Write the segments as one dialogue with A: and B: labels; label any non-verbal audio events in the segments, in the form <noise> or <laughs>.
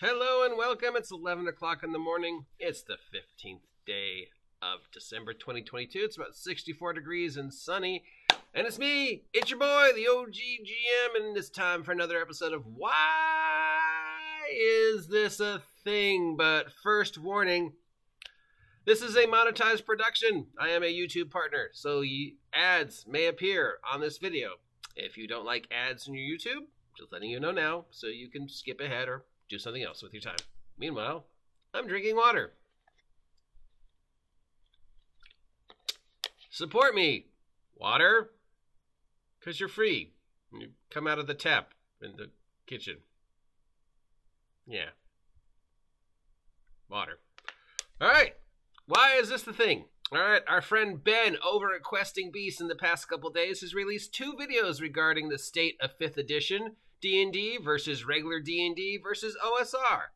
A: Hello and welcome. It's 11 o'clock in the morning. It's the 15th day of December 2022. It's about 64 degrees and sunny. And it's me, it's your boy, the OG GM, and it's time for another episode of Why Is This a Thing? But first warning this is a monetized production. I am a YouTube partner, so ads may appear on this video. If you don't like ads on your YouTube, just letting you know now so you can skip ahead or do something else with your time. Meanwhile, I'm drinking water. Support me, water, because you're free. You come out of the tap in the kitchen. Yeah. Water. All right. Why is this the thing? All right, our friend Ben over at Questing Beast in the past couple days has released two videos regarding the state of 5th edition D&D versus regular D&D versus OSR.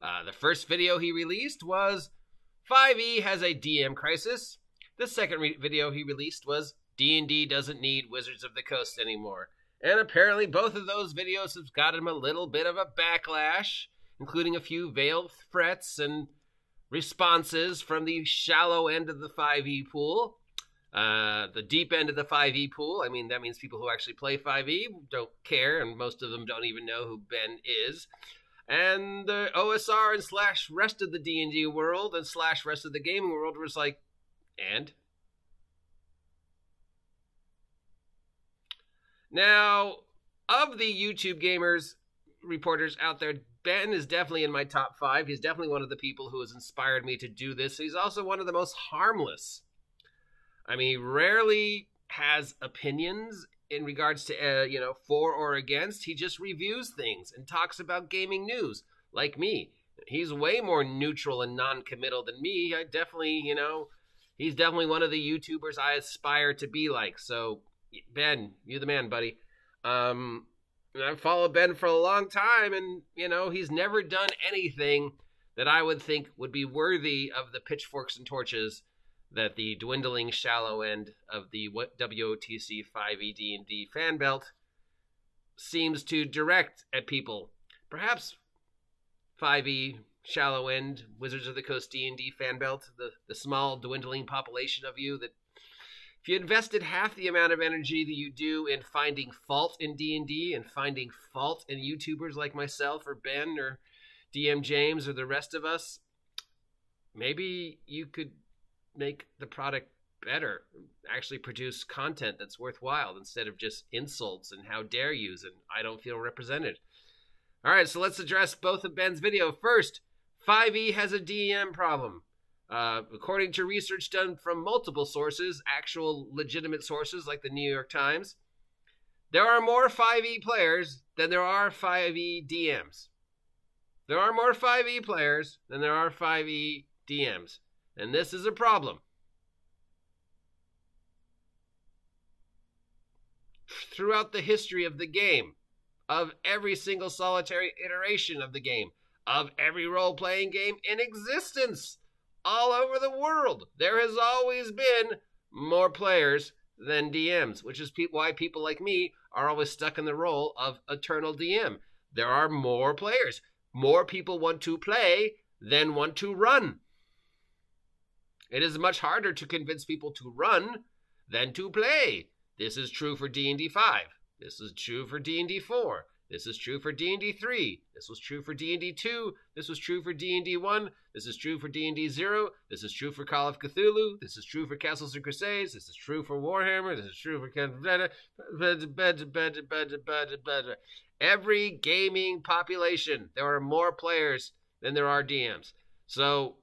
A: Uh, the first video he released was 5e has a DM crisis. The second re- video he released was D&D doesn't need Wizards of the Coast anymore. And apparently both of those videos have got him a little bit of a backlash, including a few veiled threats and responses from the shallow end of the 5e pool. Uh, the deep end of the 5e pool, I mean, that means people who actually play 5e don't care, and most of them don't even know who Ben is. And the OSR and slash rest of the D&D world and slash rest of the gaming world was like, and? Now, of the YouTube gamers, reporters out there, Ben is definitely in my top five. He's definitely one of the people who has inspired me to do this. He's also one of the most harmless I mean, he rarely has opinions in regards to, uh, you know, for or against. He just reviews things and talks about gaming news, like me. He's way more neutral and non committal than me. I definitely, you know, he's definitely one of the YouTubers I aspire to be like. So, Ben, you the man, buddy. Um, I've followed Ben for a long time, and, you know, he's never done anything that I would think would be worthy of the pitchforks and torches that the dwindling shallow end of the WOTC 5e D&D fan belt seems to direct at people. Perhaps 5e shallow end Wizards of the Coast D&D fan belt, the, the small dwindling population of you that if you invested half the amount of energy that you do in finding fault in D&D and finding fault in YouTubers like myself or Ben or DM James or the rest of us, maybe you could make the product better actually produce content that's worthwhile instead of just insults and how dare yous and i don't feel represented. All right so let's address both of ben's video. First 5e has a dm problem. Uh, according to research done from multiple sources actual legitimate sources like the new york times there are more 5e players than there are 5e dms there are more 5e players than there are 5e dms and this is a problem. Throughout the history of the game, of every single solitary iteration of the game, of every role playing game in existence, all over the world, there has always been more players than DMs, which is pe- why people like me are always stuck in the role of eternal DM. There are more players. More people want to play than want to run. It is much harder to convince people to run than to play. This is true for D&D 5. This is true for D&D 4. This is true for D&D 3. This was true for D&D 2. This was true for D&D 1. This is true for D&D 0. This is true for Call of Cthulhu. This is true for Castles and Crusades. This is true for Warhammer. This is true for every gaming population. There are more players than there are DMs. So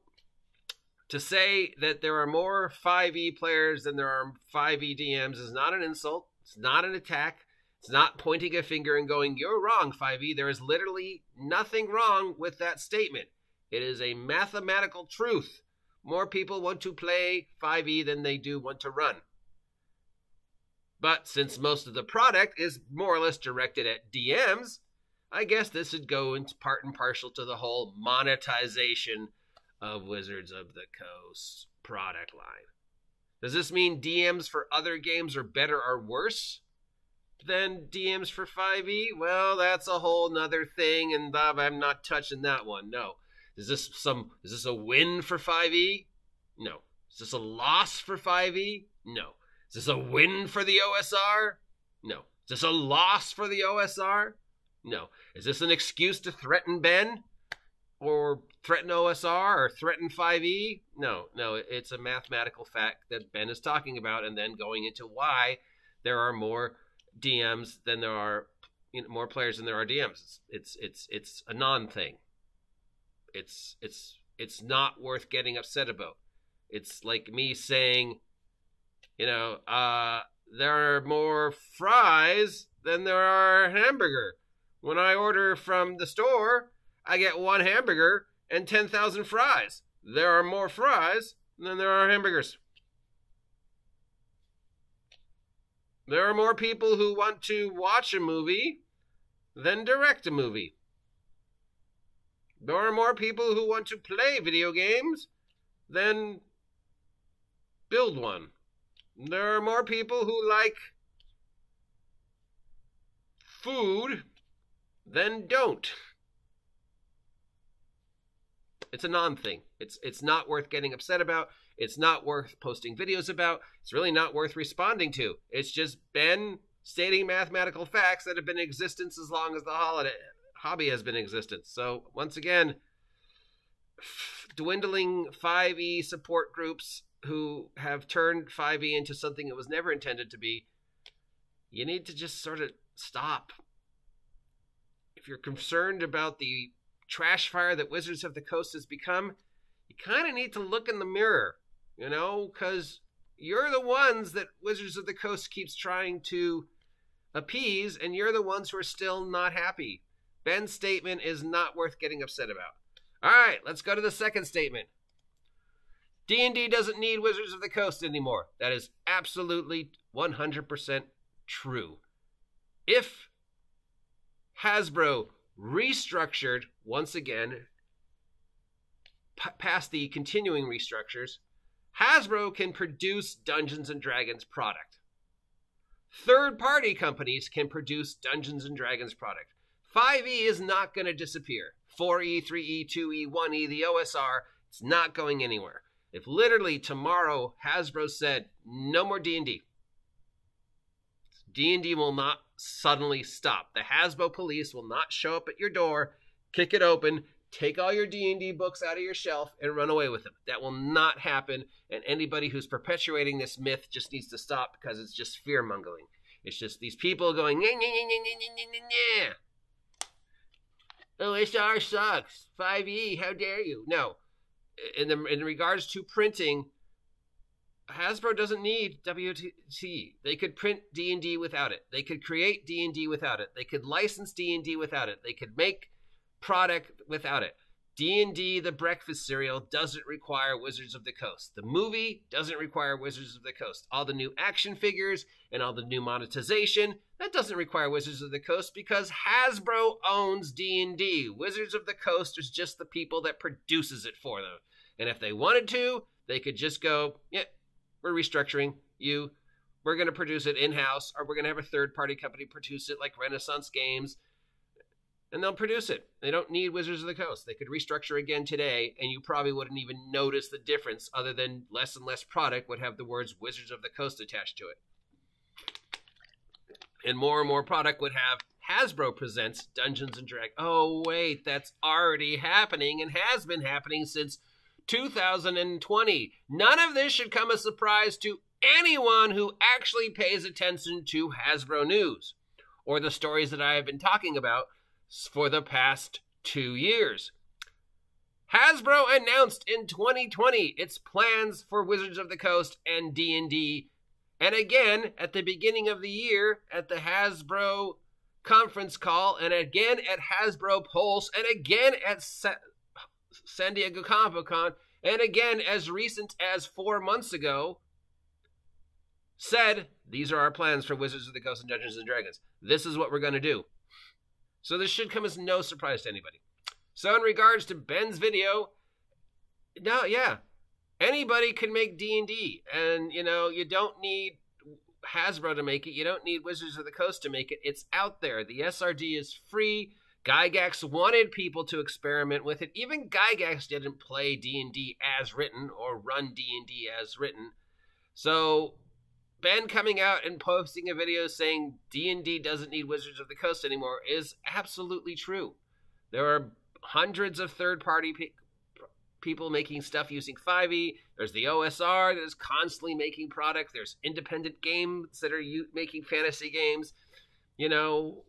A: to say that there are more 5e players than there are 5e DMs is not an insult. It's not an attack. It's not pointing a finger and going, you're wrong, 5e. There is literally nothing wrong with that statement. It is a mathematical truth. More people want to play 5e than they do want to run. But since most of the product is more or less directed at DMs, I guess this would go into part and partial to the whole monetization of Wizards of the Coast product line. Does this mean DMs for other games are better or worse? than DMs for 5e? Well, that's a whole nother thing, and I'm not touching that one. No. Is this some is this a win for 5e? No. Is this a loss for 5e? No. Is this a win for the OSR? No. Is this a loss for the OSR? No. Is this an excuse to threaten Ben? Or threaten OSR or threaten 5e? No, no, it's a mathematical fact that Ben is talking about and then going into why there are more DMs than there are you know, more players than there are DMs. It's it's it's, it's a non thing. It's it's it's not worth getting upset about. It's like me saying, you know, uh, there are more fries than there are hamburger. When I order from the store, I get one hamburger and 10,000 fries. There are more fries than there are hamburgers. There are more people who want to watch a movie than direct a movie. There are more people who want to play video games than build one. There are more people who like food than don't. It's a non thing. It's it's not worth getting upset about. It's not worth posting videos about. It's really not worth responding to. It's just Ben stating mathematical facts that have been in existence as long as the holiday hobby has been in existence. So once again, dwindling 5e support groups who have turned 5e into something it was never intended to be. You need to just sort of stop. If you're concerned about the trash fire that Wizards of the Coast has become, you kind of need to look in the mirror you know, because you're the ones that Wizards of the Coast keeps trying to appease, and you're the ones who are still not happy. Ben's statement is not worth getting upset about. All right, let's go to the second statement. D&D doesn't need Wizards of the Coast anymore. That is absolutely 100% true. If Hasbro restructured once again p- past the continuing restructures Hasbro can produce Dungeons and Dragons product. Third party companies can produce Dungeons and Dragons product. 5e is not going to disappear. 4e, 3e, 2e, 1e, the OSR, it's not going anywhere. If literally tomorrow Hasbro said no more D&D, D&D will not suddenly stop. The Hasbro police will not show up at your door, kick it open, take all your D&D books out of your shelf and run away with them. That will not happen and anybody who's perpetuating this myth just needs to stop because it's just fear mongering. It's just these people going, nah, nah, nah, OSR sucks. 5e, how dare you? No. In, the, in regards to printing, Hasbro doesn't need WTC. They could print D&D without it. They could create D&D without it. They could license D&D without it. They could make product without it. D&D the breakfast cereal doesn't require Wizards of the Coast. The movie doesn't require Wizards of the Coast. All the new action figures and all the new monetization, that doesn't require Wizards of the Coast because Hasbro owns D&D. Wizards of the Coast is just the people that produces it for them. And if they wanted to, they could just go, "Yeah, we're restructuring you. We're going to produce it in-house or we're going to have a third-party company produce it like Renaissance Games." And they'll produce it. They don't need Wizards of the Coast. They could restructure again today, and you probably wouldn't even notice the difference, other than less and less product would have the words Wizards of the Coast attached to it. And more and more product would have Hasbro presents Dungeons and Dragons. Oh, wait, that's already happening and has been happening since 2020. None of this should come as a surprise to anyone who actually pays attention to Hasbro news or the stories that I have been talking about for the past two years. Hasbro announced in 2020 its plans for Wizards of the Coast and D&D, and again at the beginning of the year at the Hasbro conference call, and again at Hasbro Pulse, and again at Sa- San Diego Comic Con, and again as recent as four months ago, said these are our plans for Wizards of the Coast and Dungeons and Dragons. This is what we're going to do. So this should come as no surprise to anybody. So in regards to Ben's video, no, yeah, anybody can make D&D and you know, you don't need Hasbro to make it. You don't need Wizards of the Coast to make it. It's out there. The SRD is free. Gygax wanted people to experiment with it. Even Gygax didn't play D&D as written or run D&D as written. So Ben coming out and posting a video saying D&D doesn't need Wizards of the Coast anymore is absolutely true. There are hundreds of third-party pe- people making stuff using 5e. There's the OSR that is constantly making product. There's independent games that are u- making fantasy games. You know,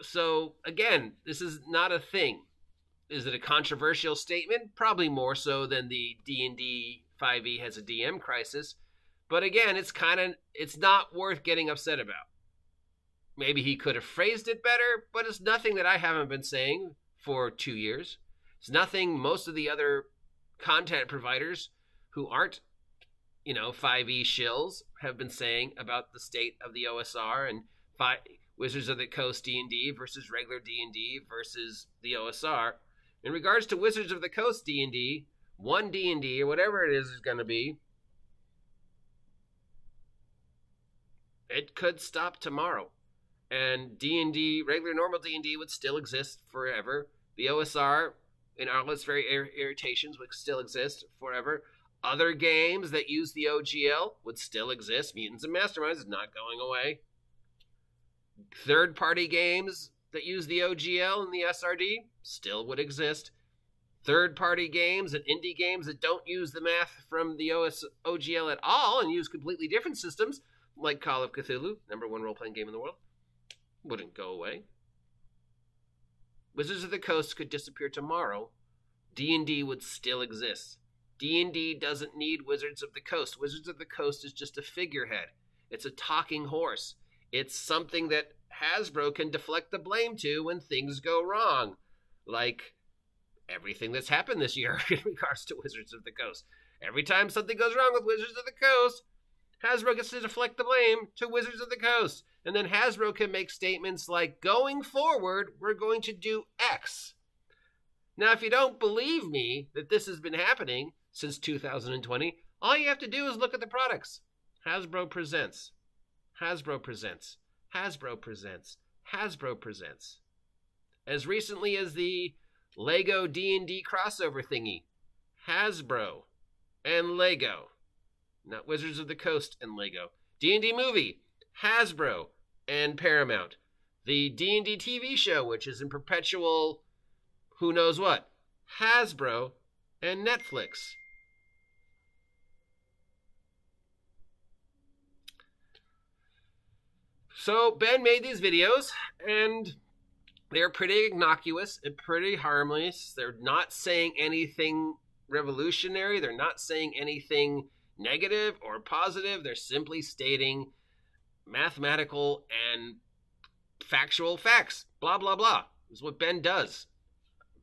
A: so again, this is not a thing. Is it a controversial statement? Probably more so than the D&D 5e has a DM crisis. But again, it's kind of it's not worth getting upset about. Maybe he could have phrased it better, but it's nothing that I haven't been saying for 2 years. It's nothing most of the other content providers who aren't you know 5e shills have been saying about the state of the OSR and Wizards of the Coast D&D versus regular D&D versus the OSR. In regards to Wizards of the Coast D&D, one D&D or whatever it is is going to be, it could stop tomorrow. And D&D, regular normal D&D would still exist forever. The OSR in all its very ir- irritations would still exist forever. Other games that use the OGL would still exist. Mutants and Masterminds is not going away third party games that use the OGL and the SRD still would exist. Third party games and indie games that don't use the math from the OS OGL at all and use completely different systems, like Call of Cthulhu, number one role playing game in the world, wouldn't go away. Wizards of the Coast could disappear tomorrow. D&D would still exist. D&D doesn't need Wizards of the Coast. Wizards of the Coast is just a figurehead. It's a talking horse. It's something that Hasbro can deflect the blame to when things go wrong, like everything that's happened this year <laughs> in regards to Wizards of the Coast. Every time something goes wrong with Wizards of the Coast, Hasbro gets to deflect the blame to Wizards of the Coast. And then Hasbro can make statements like, going forward, we're going to do X. Now, if you don't believe me that this has been happening since 2020, all you have to do is look at the products. Hasbro presents. Hasbro presents. Hasbro presents. Hasbro presents. As recently as the Lego D&D crossover thingy, Hasbro and Lego, not Wizards of the Coast and Lego. D&D movie, Hasbro and Paramount. The D&D TV show which is in perpetual who knows what, Hasbro and Netflix. So Ben made these videos, and they're pretty innocuous and pretty harmless. They're not saying anything revolutionary. They're not saying anything negative or positive. They're simply stating mathematical and factual facts. Blah, blah, blah. Is what Ben does.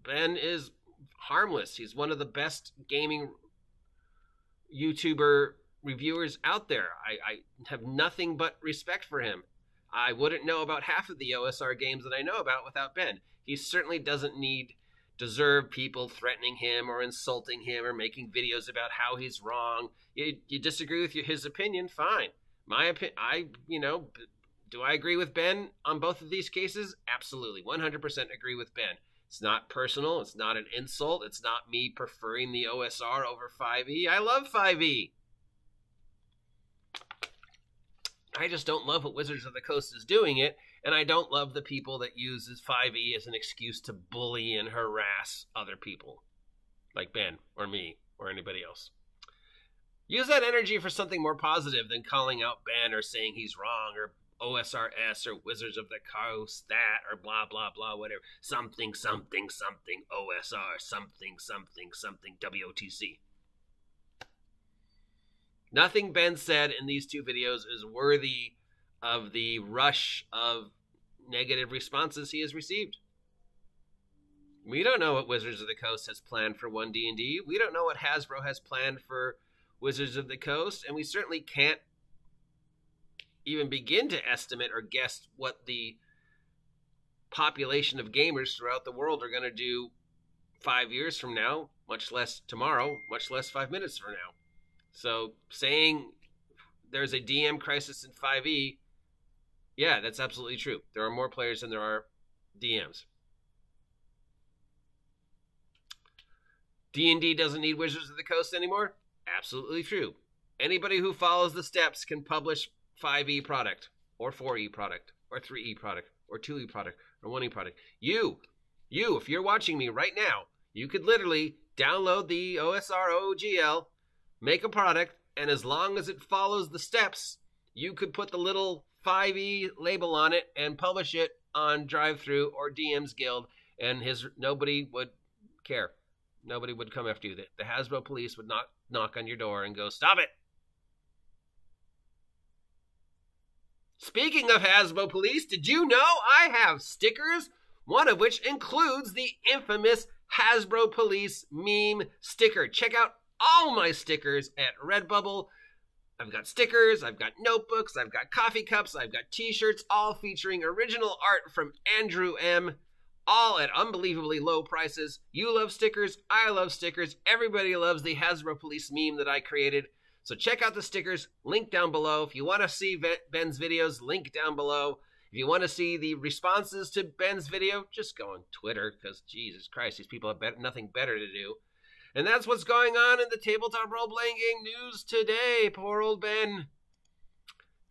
A: Ben is harmless. He's one of the best gaming YouTuber reviewers out there. I, I have nothing but respect for him. I wouldn't know about half of the OSR games that I know about without Ben. He certainly doesn't need deserve people threatening him or insulting him or making videos about how he's wrong. You, you disagree with his opinion, fine. My opinion, I, you know, do I agree with Ben on both of these cases? Absolutely. 100% agree with Ben. It's not personal. It's not an insult. It's not me preferring the OSR over 5e. I love 5e. I just don't love what Wizards of the Coast is doing it, and I don't love the people that uses 5e as an excuse to bully and harass other people, like Ben or me or anybody else. Use that energy for something more positive than calling out Ben or saying he's wrong or OSRS or Wizards of the Coast that or blah blah blah whatever something something something OSR something something something WOTC. Nothing Ben said in these two videos is worthy of the rush of negative responses he has received. We don't know what Wizards of the Coast has planned for 1D&D. We don't know what Hasbro has planned for Wizards of the Coast, and we certainly can't even begin to estimate or guess what the population of gamers throughout the world are going to do 5 years from now, much less tomorrow, much less 5 minutes from now. So saying there's a DM crisis in 5e, yeah, that's absolutely true. There are more players than there are DMs. D&D doesn't need Wizards of the Coast anymore? Absolutely true. Anybody who follows the steps can publish 5e product or 4e product or 3e product or 2e product or 1e product. You, you, if you're watching me right now, you could literally download the OSR OGL, make a product, and as long as it follows the steps, you could put the little 5e label on it and publish it on DriveThru or DM's Guild, and his nobody would care. Nobody would come after you. The, the Hasbro police would not knock on your door and go, "Stop it!" Speaking of Hasbro police, did you know I have stickers? One of which includes the infamous Hasbro police meme sticker. Check out all my stickers at Redbubble. I've got stickers, I've got notebooks, I've got coffee cups, I've got t shirts, all featuring original art from Andrew M. All at unbelievably low prices. You love stickers, I love stickers. Everybody loves the Hasbro Police meme that I created. So check out the stickers, link down below. If you want to see Ben's videos, link down below. If you want to see the responses to Ben's video, just go on Twitter because Jesus Christ, these people have nothing better to do. And that's what's going on in the tabletop role playing game news today. Poor old Ben.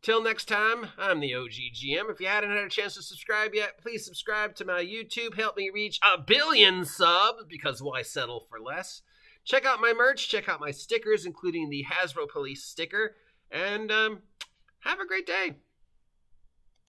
A: Till next time, I'm the OG GM. If you hadn't had a chance to subscribe yet, please subscribe to my YouTube. Help me reach a billion subs because why settle for less? Check out my merch, check out my stickers, including the Hasbro Police sticker, and um, have a great day.